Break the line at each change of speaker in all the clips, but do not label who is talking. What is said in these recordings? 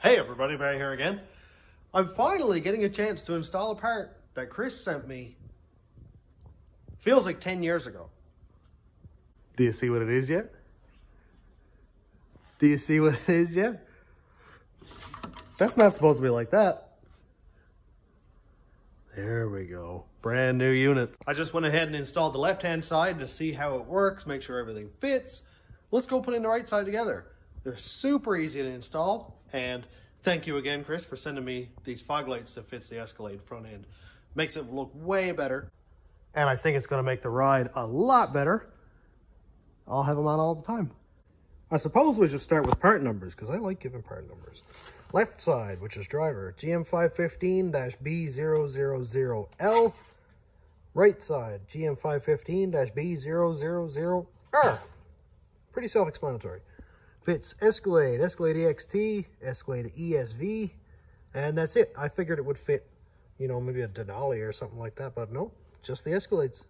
Hey everybody, Barry here again. I'm finally getting a chance to install a part that Chris sent me. Feels like 10 years ago. Do you see what it is yet? Do you see what it is yet? That's not supposed to be like that. There we go. Brand new unit. I just went ahead and installed the left-hand side to see how it works, make sure everything fits. Let's go put in the right side together. They're super easy to install. And thank you again, Chris, for sending me these fog lights that fits the Escalade front end. Makes it look way better. And I think it's gonna make the ride a lot better. I'll have them on all the time. I suppose we should start with part numbers because I like giving part numbers. Left side, which is driver, GM515-B000L. Right side, GM515-B000R. Pretty self-explanatory. Fits Escalade, Escalade EXT, Escalade ESV, and that's it. I figured it would fit, you know, maybe a Denali or something like that, but no, just the Escalades.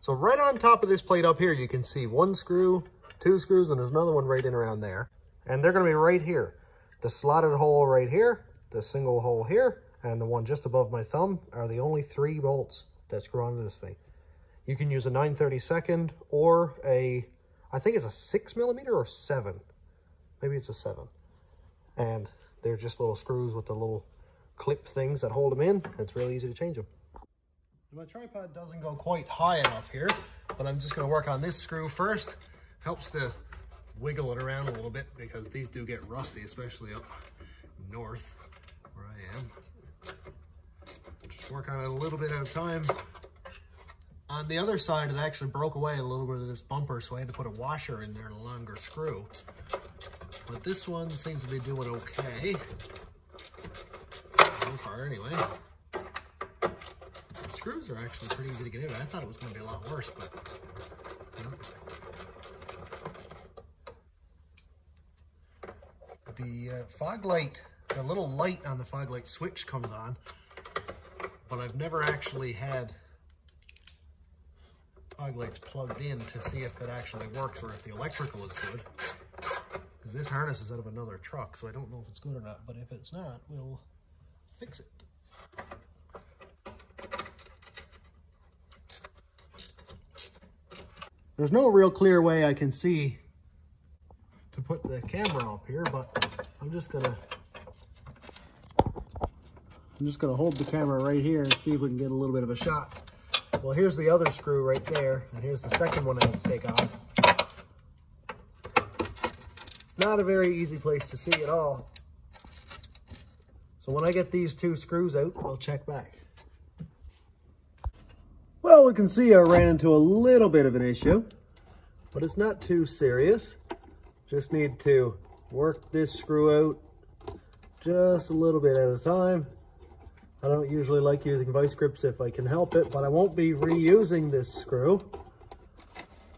So right on top of this plate up here, you can see one screw, two screws, and there's another one right in around there. And they're going to be right here. The slotted hole right here, the single hole here, and the one just above my thumb are the only three bolts that screw onto this thing. You can use a 932nd or a, I think it's a six millimeter or seven. Maybe it's a seven. And they're just little screws with the little clip things that hold them in. It's really easy to change them. My tripod doesn't go quite high enough here, but I'm just gonna work on this screw first. Helps to wiggle it around a little bit because these do get rusty, especially up north where I am. Just work on it a little bit at a time. On the other side, it actually broke away a little bit of this bumper, so I had to put a washer in there and a longer screw. But this one seems to be doing okay. So far, anyway. The screws are actually pretty easy to get out. I thought it was going to be a lot worse, but... You know. the uh, fog light, the little light on the fog light switch comes on, but I've never actually had fog lights plugged in to see if it actually works or if the electrical is good. Because this harness is out of another truck, so I don't know if it's good or not, but if it's not, we'll fix it. There's no real clear way I can see to put the camera up here, but I'm just gonna I'm just gonna hold the camera right here and see if we can get a little bit of a shot. Well, here's the other screw right there, and here's the second one I have to take off. Not a very easy place to see at all. So when I get these two screws out, we'll check back. Well, we can see I ran into a little bit of an issue, but it's not too serious. Just need to work this screw out just a little bit at a time. I don't usually like using vice grips if I can help it, but I won't be reusing this screw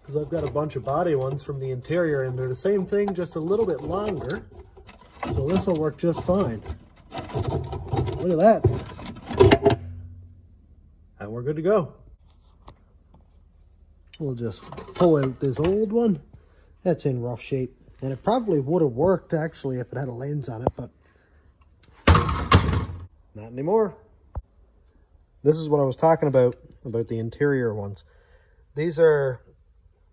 because I've got a bunch of body ones from the interior and they're the same thing, just a little bit longer. So this will work just fine. Look at that. And we're good to go. We'll just pull out this old one. That's in rough shape. And it probably would have worked actually if it had a lens on it, but not anymore. This is what I was talking about, about the interior ones. These are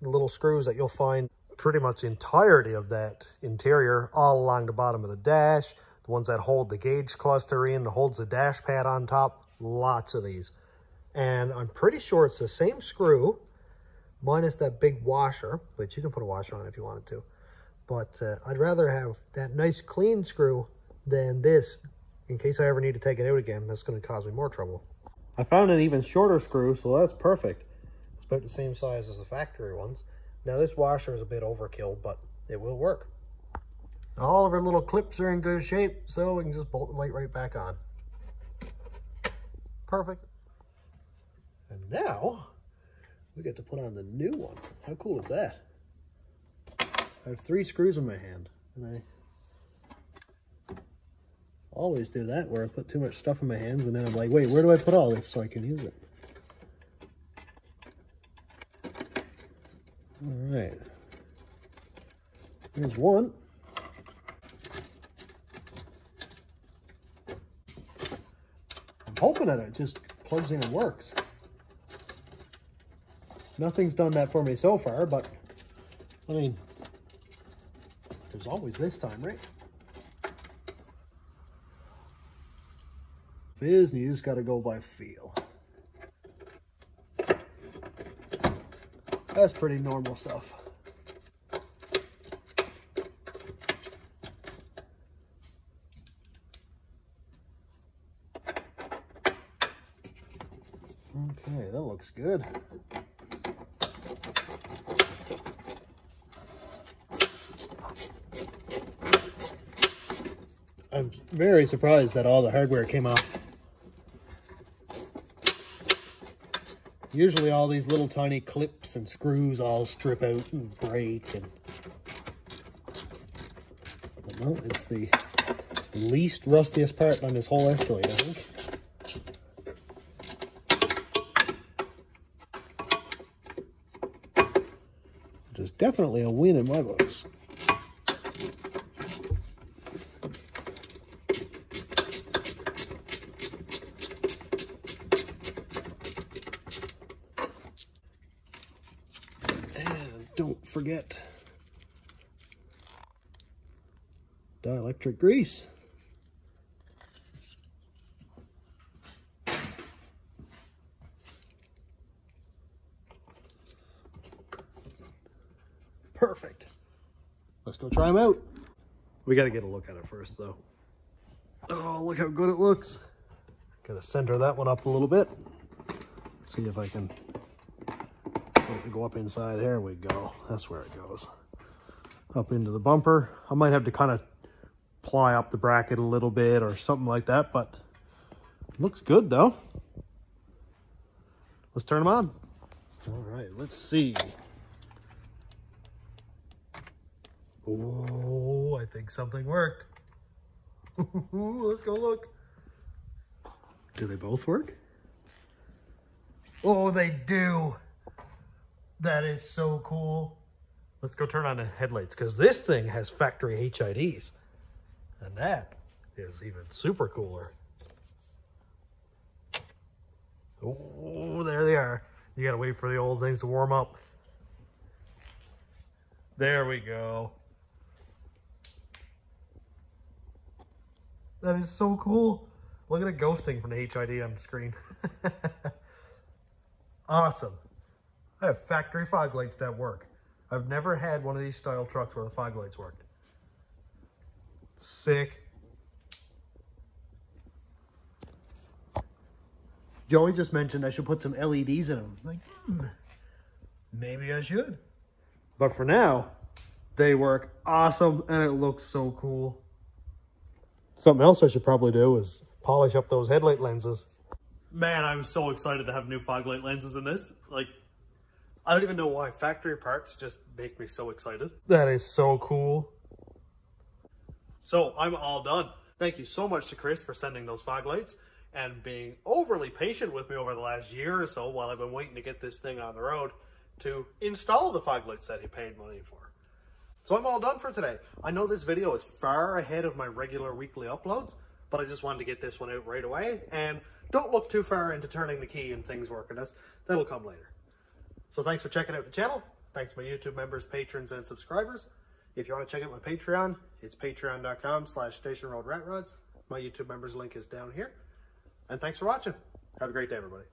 the little screws that you'll find pretty much the entirety of that interior all along the bottom of the dash. The ones that hold the gauge cluster in, holds the dash pad on top, lots of these. And I'm pretty sure it's the same screw, minus that big washer, which you can put a washer on if you wanted to. But uh, I'd rather have that nice clean screw than this in case I ever need to take it out again. That's going to cause me more trouble. I found an even shorter screw, so that's perfect. It's about the same size as the factory ones. Now this washer is a bit overkill, but it will work. All of our little clips are in good shape, so we can just bolt the light right back on. Perfect. And now, we get to put on the new one. How cool is that? I have three screws in my hand, and I always do that where I put too much stuff in my hands and then I'm like, wait, where do I put all this so I can use it? All right. There's one. I'm hoping that it just plugs in and works. Nothing's done that for me so far, but I mean, there's always this time, right? Fizz, you just got to go by feel. That's pretty normal stuff. Okay, that looks good. I'm very surprised that all the hardware came off. Usually all these little tiny clips and screws all strip out and break and no, it's the least rustiest part on this whole Escalade, I think. Which is definitely a win in my books. Don't forget dielectric grease. Perfect. Let's go try them out. We got to get a look at it first, though. Oh, look how good it looks. Gotta center that one up a little bit. See if I can go up inside. There we go. That's where it goes. Up into the bumper. I might have to kind of ply up the bracket a little bit or something like that, but looks good though. Let's turn them on. All right, let's see. Oh, I think something worked. let's go look. Do they both work? Oh, they do. That is so cool. Let's go turn on the headlights because this thing has factory HIDs. And that is even super cooler. Oh, there they are. You gotta wait for the old things to warm up. There we go. That is so cool. Look at it ghosting from the HID on the screen. awesome. I have factory fog lights that work. I've never had one of these style trucks where the fog lights worked. Sick. Joey just mentioned I should put some LEDs in them. Like, hmm, maybe I should. But for now, they work awesome and it looks so cool. Something else I should probably do is polish up those headlight lenses. Man, I'm so excited to have new fog light lenses in this. Like, I don't even know why. Factory parts just make me so excited. That is so cool. So I'm all done. Thank you so much to Chris for sending those fog lights and being overly patient with me over the last year or so while I've been waiting to get this thing on the road to install the fog lights that he paid money for. So I'm all done for today. I know this video is far ahead of my regular weekly uploads, but I just wanted to get this one out right away. And don't look too far into turning the key and things working. That's, that'll come later. So thanks for checking out the channel. Thanks my YouTube members, patrons, and subscribers. If you want to check out my Patreon, it's patreon.com slash station road. My YouTube members link is down here. And thanks for watching. Have a great day, everybody.